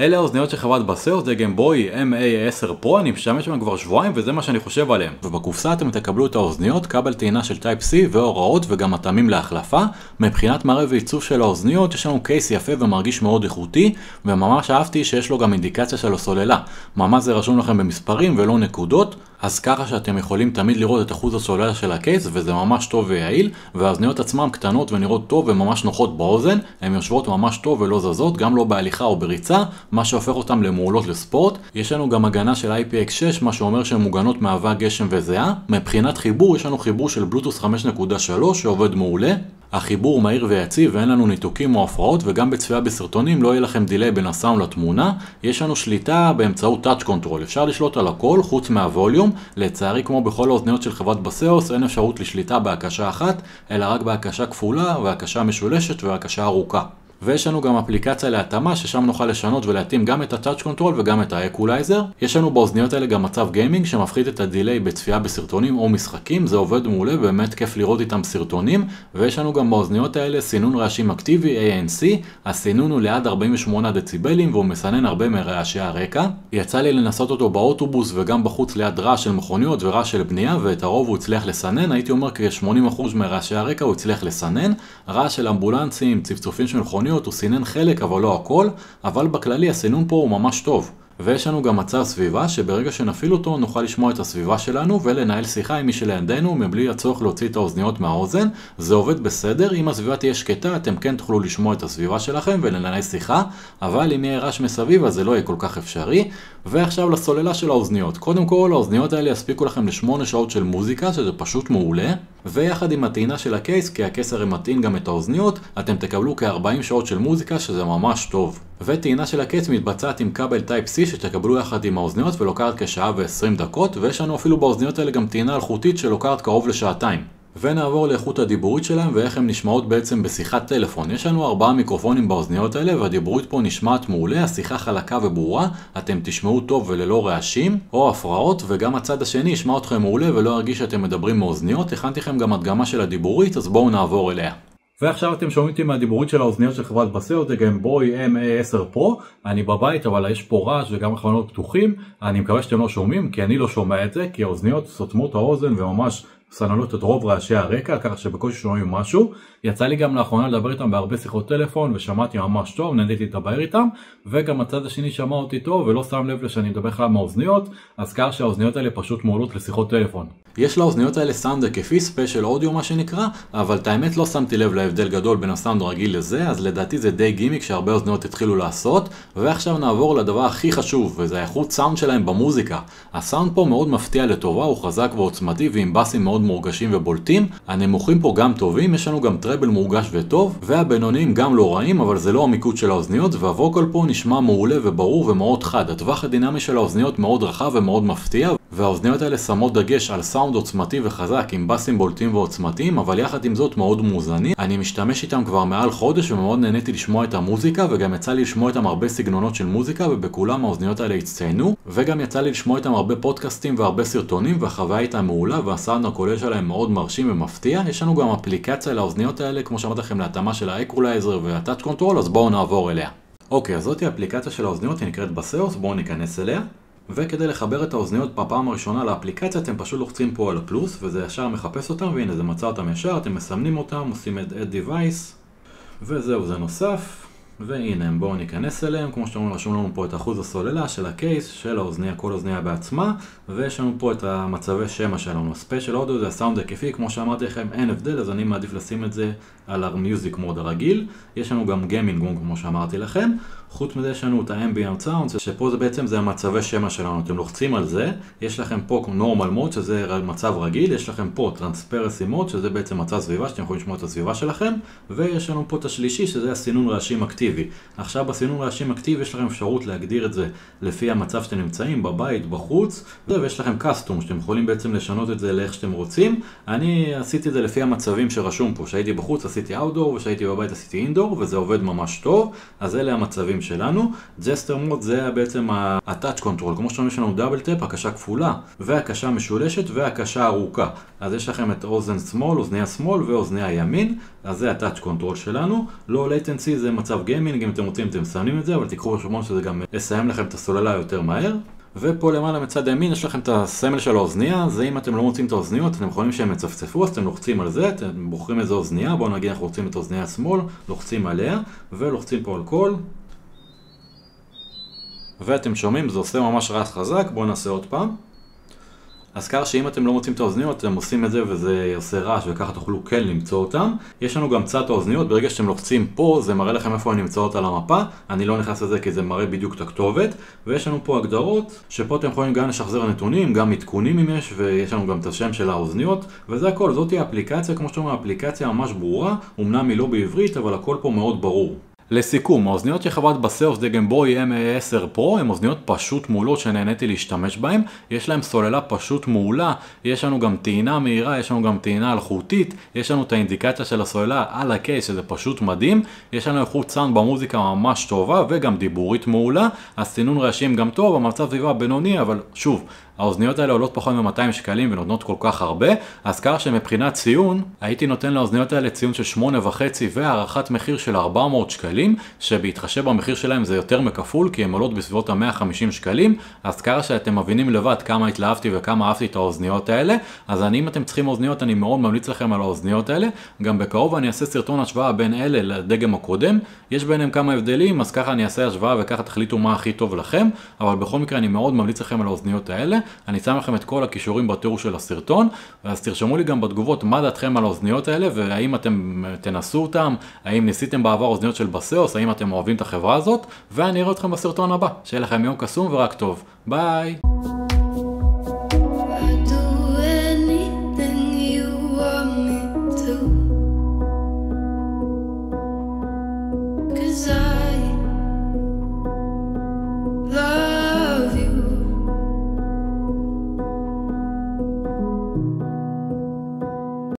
אלה האוזניות של חברת Baseus, זה גיימבוי MA10 Pro, אני משתמש בהם כבר שבועיים וזה מה שאני חושב עליהם. ובקופסה אתם תקבלו את האוזניות, כבל טעינה של Type C והוראות וגם אטמים להחלפה. מבחינת מראה ועיצוב של האוזניות יש לנו case יפה ומרגיש מאוד איכותי, וממש אהבתי שיש לו גם אינדיקציה של הסוללה. ממש זה רשום לכם במספרים ולא נקודות, אז ככה שאתם יכולים תמיד לראות את אחוז הסוללה של ה case וזה ממש טוב ויעיל, והאוזניות עצמן קטנות ונראות טוב וממש נוחות באוזן, הן יושבות ממש טוב ולא זזות, גם לא בהליכה או בריצה, מה שהופך אותן למעולות לספורט. יש לנו גם הגנה של IPX6, מה שאומר שהן מוגנות מאבק גשם וזיעה. מבחינת חיבור, יש לנו חיבור של בלוטות' 5.3 שעובד מעולה. החיבור מהיר ויציב ואין לנו ניתוקים או הפרעות וגם בצפייה בסרטונים לא יהיה לכם delay בין הסאונד לתמונה. יש לנו שליטה באמצעות touch control, אפשר לשלוט על הכל חוץ מהווליום. לצערי כמו בכל האוזניות של חברת Baseus אין אפשרות לשליטה בהקשה אחת, אלא רק בהקשה כפולה והקשה משולשת והקשה ארוכה. ויש לנו גם אפליקציה להתאמה ששם נוכל לשנות ולהתאים גם את ה-Touch Control וגם את ה-Equalizer. יש לנו באוזניות האלה גם מצב גיימינג שמפחית את ה delay בצפייה בסרטונים או משחקים, זה עובד מעולה, באמת כיף לראות איתם סרטונים. ויש לנו גם באוזניות האלה סינון רעשים אקטיבי ANC, הסינון הוא עד 48 דציבלים והוא מסנן הרבה מרעשי הרקע. יצא לי לנסות אותו באוטובוס וגם בחוץ ליד רעש של מכוניות ורעש של בנייה ואת הרוב הוא הצליח לסנן, הייתי אומר כ-80% מרעשי הרקע הוא הצליח לסנן. רעש של אמבולנסים, צפצופים של מכוניות המכוניות הוא סינן חלק אבל לא הכל, אבל בכללי הסינון פה הוא ממש טוב. ויש לנו גם מצב סביבה שברגע שנפעיל אותו נוכל לשמוע את הסביבה שלנו ולנהל שיחה עם מי שלידינו מבלי הצורך להוציא את האוזניות מהאוזן. זה עובד בסדר, אם הסביבה תהיה שקטה אתם כן תוכלו לשמוע את הסביבה שלכם ולנהל שיחה, אבל אם יהיה רעש מסביב אז זה לא יהיה כל כך אפשרי. ועכשיו לסוללה של האוזניות. קודם כל האוזניות האלה יספיקו לכם לשמונה שעות של מוזיקה שזה פשוט מעולה. ויחד עם הטעינה של ה case, כי ה case הרי מטעין גם את האוזניות, אתם תקבלו כ-40 שעות של מוזיקה שזה ממש טוב. וטעינה של ה case מתבצעת עם כבל Type C שתקבלו יחד עם האוזניות ולוקחת כשעה ו-20 דקות, ויש לנו אפילו באוזניות האלה גם טעינה אלחוטית שלוקחת קרוב לשעתיים. ונעבור לאיכות הדיבורית שלהם ואיך הן נשמעות בעצם בשיחת טלפון. יש לנו ארבעה מיקרופונים באוזניות האלה והדיבורית פה נשמעת מעולה, השיחה חלקה וברורה, אתם תשמעו טוב וללא רעשים או הפרעות וגם הצד השני ישמע אתכם מעולה ולא ירגיש שאתם מדברים מאוזניות. הכנתי לכם גם הדגמה של הדיבורית אז בואו נעבור אליה. ועכשיו אתם שומעים אותי מהדיבורית של האוזניות של חברת בסאו, זה גם בוי MA10 Pro, אני בבית אבל יש פה רעש וגם חלונות פתוחים, אני מקווה שאתם לא שומעים כי אני לא שומע את זה, כי האוזניות סותמות האוזן וממש סננות את רוב רעשי הרקע, ככה שבקושי שומעים משהו. יצא לי גם לאחרונה לדבר איתם בהרבה שיחות טלפון ושמעתי ממש טוב, נהניתי לדבר איתם, וגם הצד השני שמע אותי טוב ולא שם לב שאני מדבר לך מהאוזניות, אז כך שהאוזניות האלה פשוט מעולות לשיחות טלפון. יש לאוזניות האלה סאונד היקפי, spatial audio מה שנקרא, אבל את האמת לא שמתי לב להבדל גדול בין הסאונד הרגיל לזה, אז לדעתי זה די גימיק שהרבה אוזניות התחילו לעשות, ועכשיו נעבור לדבר הכי חשוב, וזה האיכות סאונד שלהם במוזיקה. הסאונד פה מאוד מפתיע לטובה, הוא חזק ועוצמתי ועם באסים מאוד מורגשים ובולטים, הנמוכים פה גם טובים, יש לנו גם treble מורגש וטוב, והבינוניים גם לא רעים, אבל זה לא המיקוד של האוזניות, וה vocal פה נשמע מעולה וברור ומאוד חד. הטווח הדינמי של האוזניות מאוד רחב ומאוד מפתיע, והאוזניות האלה שמות דגש על סאונד עוצמתי וחזק עם באסים בולטים ועוצמתיים, אבל יחד עם זאת מאוד מאוזנים. אני משתמש איתם כבר מעל חודש ומאוד נהניתי לשמוע את המוזיקה, וגם יצא לי לשמוע איתם הרבה סגנונות של מוזיקה, ובכולם האוזניות האלה הצטיינו, וגם יצא לי לשמוע איתם הרבה פודקאסטים והרבה סרטונים, והחוויה הייתה מעולה, והסאונד הכולל שלהם מאוד מרשים ומפתיע. יש לנו גם אפליקציה לאוזניות האלה, כמו שאמרתי לכם, להתאמה של ה equalizer וה touch control, אז בואו נעבור אליה. אוקיי, אז זאתי האפליקציה של האוזניות, היא נקראת Baseus, בואו ניכנס אליה. וכדי לחבר את האוזניות בפעם הראשונה לאפליקציה אתם פשוט לוחצים פה על הפלוס וזה ישר מחפש אותם והנה זה מצא אותם ישר, אתם מסמנים אותם, עושים את add device וזהו זה נוסף והנה בואו ניכנס אליהם, כמו שאתם רואים רשום לנו פה את אחוז הסוללה של ה case של האוזניה, כל אוזניה בעצמה ויש לנו פה את המצבי שמע שלנו, spatial audio זה הסאונד היקפי, כמו שאמרתי לכם אין הבדל אז אני מעדיף לשים את זה על ה music mode הרגיל, יש לנו גם gaming כמו שאמרתי לכם. חוץ מזה יש לנו את ה-ambient sound, שפה זה בעצם זה המצבי שמע שלנו, אתם לוחצים על זה, יש לכם פה normal mode שזה מצב רגיל, יש לכם פה transparency mode שזה בעצם מצב סביבה שאתם יכולים לשמוע את הסביבה שלכם, ויש לנו פה את השלישי שזה הסינון רעשים אקטיבי. עכשיו בסינון רעשים אקטיבי יש לכם אפשרות להגדיר את זה לפי המצב שאתם נמצאים, בבית, בחוץ, ויש לכם custom שאתם יכולים בעצם לשנות את זה לאיך שאתם רוצים. אני עשיתי את זה לפי המצבים שרשום פה, שהייתי בחוץ עשיתי outdoor ושהייתי בבית עשיתי indoor וזה עובד ממש טוב, אז אלה המצבים שלנו. gesture mode זה בעצם ה-touch control, כמו שאומרים, יש לנו double tap, הקשה כפולה, והקשה משולשת והקשה ארוכה. אז יש לכם את אוזן שמאל, אוזניה שמאל ואוזניה ימין, אז זה ה-touch control שלנו. לא latency זה מצב גיימינג. גיימינג, אם אתם רוצים אתם מסמנים את זה, אבל תיקחו בחשבון שזה גם יסיים לכם את הסוללה יותר מהר. ופה למעלה מצד ימין יש לכם את הסמל של האוזניה, זה אם אתם לא מוצאים את האוזניות, אתם יכולים שהם יצפצפו, אז אתם לוחצים על זה, אתם בוחרים איזה אוזניה, בואו נגיד אנחנו רוצים את האוזניה השמאל, לוחצים עליה, ולוחצים פה על כל. ואתם שומעים, זה עושה ממש רעש חזק, בואו נעשה עוד פעם. אז ככה שאם אתם לא מוצאים את האוזניות, אתם עושים את זה וזה עושה רעש וככה תוכלו כן למצוא אותם. יש לנו גם צד האוזניות, ברגע שאתם לוחצים פה, זה מראה לכם איפה הן נמצאות על המפה. אני לא נכנס לזה כי זה מראה בדיוק את הכתובת. ויש לנו פה הגדרות, שפה אתם יכולים גם לשחזר נתונים, גם עדכונים אם יש, ויש לנו גם את השם של האוזניות. וזה הכל, זאתי האפליקציה, כמו שאתם אומרים, האפליקציה ממש ברורה, אמנם היא לא בעברית, אבל הכל פה מאוד ברור. לסיכום, האוזניות של חברת בסאוס דגם בוי MA10 Pro הן אוזניות פשוט מעולות שנהניתי להשתמש בהן, יש להן סוללה פשוט מעולה, יש לנו גם טעינה מהירה, יש לנו גם טעינה אלחוטית, יש לנו את האינדיקציה של הסוללה על הקייס שזה פשוט מדהים, יש לנו איכות סאונד במוזיקה ממש טובה וגם דיבורית מעולה, הסינון רעשים גם טוב, המצב סביבה בינוני, אבל שוב, האוזניות האלה עולות פחות מ-200 שקלים ונותנות כל כך הרבה, אז ככה שמבחינת ציון, הייתי נותן לאוזניות האלה ציון של 8.5 והערכת מחיר של 400 שקלים, שבהתחשב במחיר שלהם זה יותר מכפול, כי הן עולות בסביבות ה-150 שקלים, אז ככה שאתם מבינים לבד כמה התלהבתי וכמה אהבתי את האוזניות האלה, אז אני, אם אתם צריכים אוזניות, אני מאוד ממליץ לכם על האוזניות האלה, גם בקרוב אני אעשה סרטון השוואה בין אלה לדגם הקודם, יש ביניהם כמה הבדלים, אז ככה אני אעשה השוואה וככה תחליטו מה הכי טוב לכם, אבל בכל מקרה אני מאוד ממליץ לכם על האוזניות האלה. אני שם לכם את כל הכישורים בתיאור של הסרטון, ואז תרשמו לי גם בתגובות מה דעתכם על האוזניות האלה, והאם אתם תנסו אותם, האם ניסיתם בעבר אוזניות של סאוס, האם אתם אוהבים את החברה הזאת, ואני אראה אתכם בסרטון הבא. שיהיה לכם יום קסום ורק טוב. ביי! Cause I